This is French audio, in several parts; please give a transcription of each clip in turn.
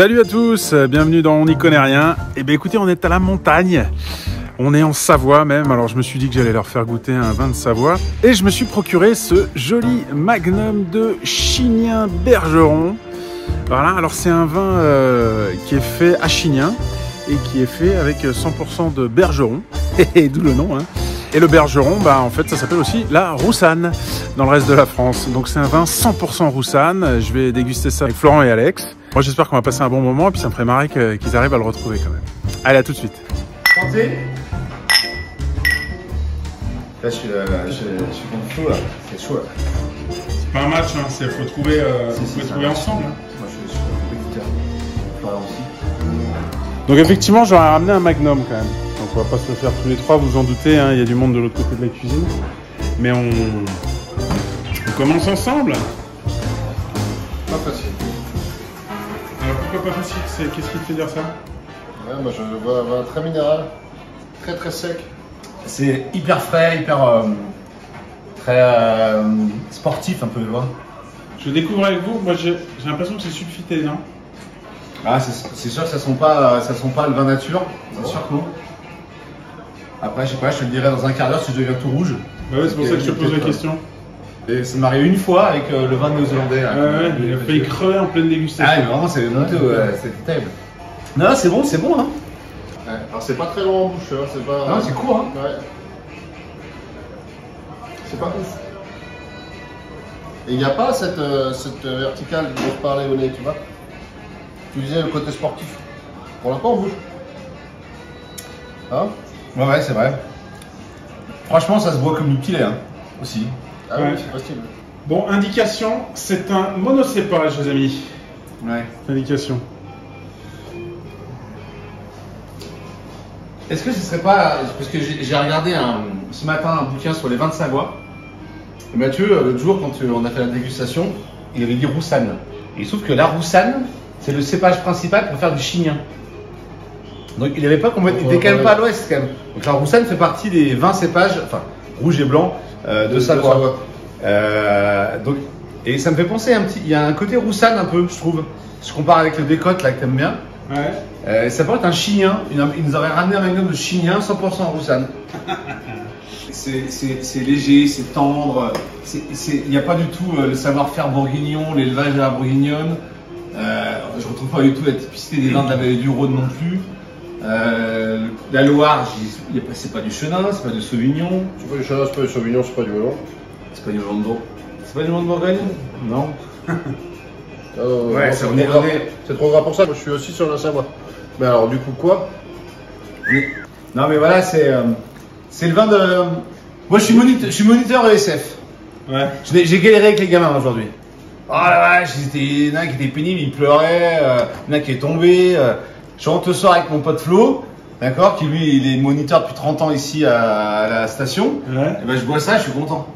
Salut à tous, bienvenue dans On n'y connaît rien. Et bien écoutez, on est à la montagne. On est en Savoie même, alors je me suis dit que j'allais leur faire goûter un vin de Savoie. Et je me suis procuré ce joli magnum de Chignin Bergeron. Voilà, alors c'est un vin euh, qui est fait à Chignin et qui est fait avec 100% de Bergeron, d'où le nom. Hein. Et le Bergeron, bah, en fait, ça s'appelle aussi la Roussanne dans le reste de la France. Donc c'est un vin 100% Roussanne. Je vais déguster ça avec Florent et Alex. Moi, j'espère qu'on va passer un bon moment et puis ça me ferait marrer qu'ils arrivent à le retrouver quand même. Allez, à tout de suite. Santé Là, je suis, euh, je, je suis contre chaud, là. C'est chaud, là. C'est pas un match, hein. c'est faut trouver, euh, Si, si, faut trouver un- ensemble. Moi, je suis compétiteur. Florian aussi. Donc effectivement, j'aurais ramené un Magnum quand même. On va pas se le faire tous les trois, vous en doutez, hein, il y a du monde de l'autre côté de la cuisine. Mais on, on commence ensemble. Pas facile. Alors pourquoi pas facile c'est- Qu'est-ce qui te fait dire ça? Ouais, moi je vois un vin très minéral, très très sec. C'est hyper frais, hyper. euh, très euh, sportif, un peu, tu vois. Je découvre avec vous, moi j'ai l'impression que c'est sulfité, non? Ah, c'est sûr que ça sent pas, ça sent pas le vin nature. C'est sûr que non. Après, je sais pas, je te le dirai dans un quart d'heure si je deviens tout rouge. Bah ouais, c'est pour ça que je te pose la question. Et ça m'est arrivé une fois avec euh, le vin néo-zélandais. là. Ouais, ouais, il a failli crever en pleine Ah, dégustation. mais vraiment, c'est monté, ouais, c'était terrible. Non, c'est bon, c'est bon, hein. Ouais. Alors c'est pas très long en bouche, hein, c'est pas. Non, c'est court, hein. Ouais. C'est pas ouf. Et il n'y a pas cette, euh, cette verticale dont je parlais au nez, tu vois? Tu disais le côté sportif. On l'a pas en bouche. Hein? Ouais, ouais, c'est vrai. Franchement, ça se boit comme du pilet, hein, aussi. Ah Ouais. c'est possible. Bon, indication, c'est un monocépage, les amis. Ouais. Indication. Est-ce que ce serait pas. Parce que j'ai j'ai regardé un- ce matin un bouquin sur les vins de Savoie. Et Mathieu, euh, l'autre jour, quand euh, on a fait la dégustation, il avait dit Roussanne. Et il se trouve que la Roussanne, c'est le cépage principal pour faire du chignin. Donc il n'avait pas complètement. Il était quand même pas à l'ouest, quand même. Donc la Roussanne fait partie des 20 cépages, enfin, rouge et blanc, euh, de, Savoie. Euh, donc, et ça me fait penser un petit. Il y a un côté Roussanne un peu, je trouve. Je compare avec le décote là que t'aimes bien. Ouais. Euh, ça pourrait être un chignin. Ils nous auraient ramené un magnum de chignin 100% roussanne. C'est léger, c'est tendre. Il n'y a pas du tout le savoir-faire bourguignon, l'élevage à la bourguignonne. Je retrouve pas du tout la typicité des vins de la vallée du Rhône non plus. Euh, la Loire, c'est pas du chenin, c'est pas du sauvignon, C'est pas du chenin, c'est pas du sauvignon, c'est pas du melon. c'est pas du blanc de Bourgogne. C'est pas du blanc de Bourgogne Non. Ah, non, Ouais, c'est trop est- C'est trop grave pour ça. Moi, je suis aussi sur la Savoie. Mais alors, du coup, quoi? Non mais voilà, c'est euh, c'est le vin de. Moi je suis moniteur, je suis moniteur ESF. Ouais. J'ai galéré avec les gamins aujourd'hui. Oh la vache, ils étaient- il y en a un qui était pénible, il pleurait, euh, il y en a qui est tombé. Je rentre ce soir avec mon pote Flo, d'accord, qui lui il est moniteur depuis 30 ans ici à, la station. Ouais. Et ben je bois ça, je suis content.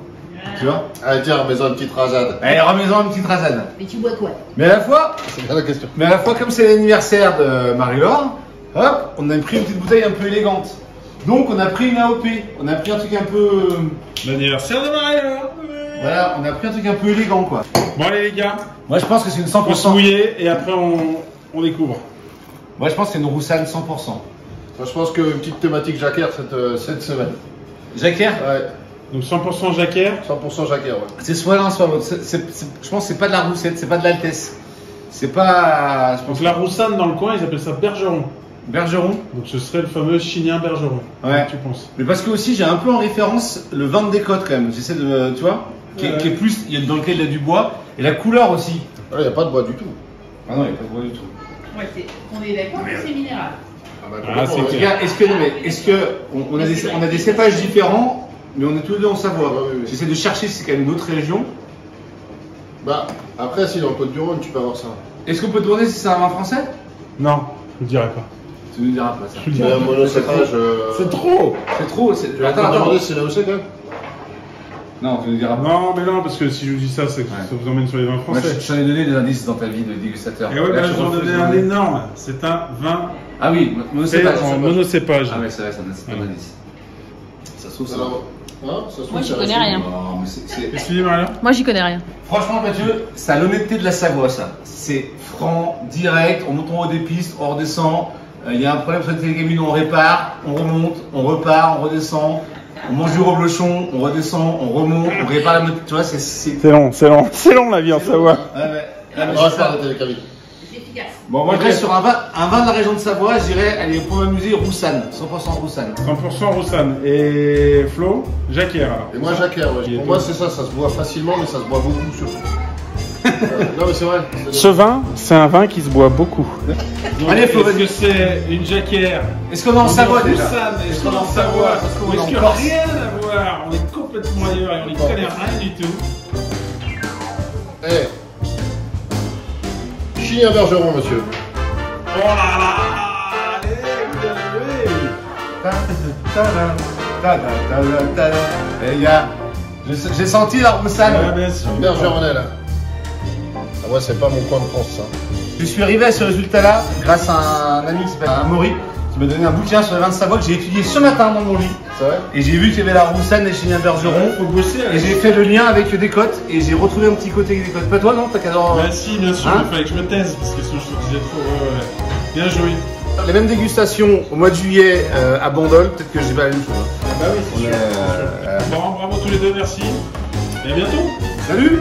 Tu vois Allez, tiens, remets-en une petite rasade. Allez, remets-en une petite rasade. Mais tu bois quoi? Mais à la fois, C'est bien la question. mais à la fois comme c'est l'anniversaire de Marie-Laure, hop, on a pris une petite bouteille un peu élégante. Donc on a pris une AOP, on a pris un truc un peu... euh, L'anniversaire de Mario. Voilà, on a pris un truc un peu élégant quoi. Bon allez les gars, Moi je pense que c'est une on va se 100%. mouiller et après on, on découvre. Moi je pense que c'est une Roussanne 100%. Moi, je pense qu'une petite thématique jacquère cette, euh, cette semaine. Jacquer Ouais, Donc 100% jacquère. 100% jacquère, ouais. C'est soit l'un soit l'autre. Je pense que c'est pas de la roussette, c'est pas de l'altesse. C'est pas. Je pense Donc la roussanne dans le coin, ils appellent ça bergeron. Bergeron. Donc ce serait le fameux chignin bergeron. Ouais. Tu penses Mais parce que aussi j'ai un peu en référence le vin de décote quand même. J'essaie de. Tu vois qui, est, Ouais. qui est plus. Il y a dans lequel il y a du bois. Et la couleur aussi. Il n'y a pas de bois du tout. Ah non, il n'y a pas de bois du tout. Ouais, c'est- on est d'accord que c'est minéral. Ah, bah, Ah, complètement, c'est ouais. clair. Regarde, est-ce que, est-ce on, on a des, on a des cépages différents, mais on est tous les deux en Savoie. Ouais, ouais, ouais. J'essaie de chercher si c'est quand même une autre région. Bah, après, si dans le Côte-du-Rhône, tu peux avoir ça. Est-ce qu'on peut te demander si c'est un vin français? Non, je le dirai pas. Tu nous diras pas ça. Je le Mais dirai un pas. monocépage. euh, C'est trop C'est trop. c'est- Tu vas Attends, te attends. demander si c'est là où c'est quand même Non, tu nous diras pas. Non, mais non, parce que si je vous dis ça, c'est que Ouais. ça vous emmène sur les vins Moi, français. je je t'en ai donné des indices dans ta vie de dégustateur. Et ouais, Là, bah, je j'en refuse donnais de un donner. énorme. C'est un vin Ah oui, fait monocépage. en monocépage. Ah ouais, c'est vrai, c'est un c'est un Ouais. indice. Ça se trouve, ça. Alors, Hein, ça se trouve, Moi, j'y connais rien. Non, mais c'est- c'est-. Moi, j'y connais rien. Franchement, Mathieu, c'est à l'honnêteté de la Savoie, ça. C'est franc, direct, on monte en haut des pistes, on redescend. Euh, Il y a un problème sur la télécabine, on répare, on remonte, on repart, on redescend. On mange du reblochon, on redescend, on remonte, on répare la moto. Tu vois, c'est. long, c'est long, c'est long la vie en Savoie. Ouais, ouais. Ah, mais On va ça. la télécabine. C'est efficace. Bon, moi je reste sur un vin, un vin de la région de Savoie, je dirais, allez, pour m'amuser, Roussanne, 100% Roussanne. 100% Roussanne. Et Flo, Jacquière alors. Et moi, Jacquer, ouais. Pour moi, c'est ça, ça se boit facilement, mais ça se boit beaucoup surtout. Non, mais c'est vrai. Ce vin, c'est un vin qui se boit beaucoup. Allez, Est-ce que c'est une Jacquière Est-ce qu'on est en Savoie déjà est-ce qu'on est en Savoie Ou est-ce rien à voir On est complètement ailleurs et on n'y connaît rien du tout. Eh. Chien Bergeron, monsieur. Oh là là Allez, vous avez joué Et il y a. J'ai senti la Roussanne. Ah, bien sûr. Bergeronnet, là. Ouais, c'est pas mon coin de France, ça. Je suis arrivé à ce résultat-là grâce à un ami qui s'appelle Amaury, qui m'a donné un bouquin sur les vins de Savoie que j'ai étudié ce matin dans mon lit. C'est vrai? Et j'ai vu qu'il y avait la Roussanne et Chien Bergeron. Faut bosser Et avec j'ai fait le lien avec des côtes et j'ai retrouvé un petit côté des côtes. Pas toi, non T'as qu'à dans- Bah si, bien sûr, Hein il fallait que je me taise, parce que sinon je te disais trop. ouais, ouais. Bien joué. Les mêmes dégustations au mois de juillet euh, à Bandol, peut-être que j'ai pas la même chose. Ah bah oui, On est, euh, Bon, bravo tous les deux, merci. Et à bientôt Salut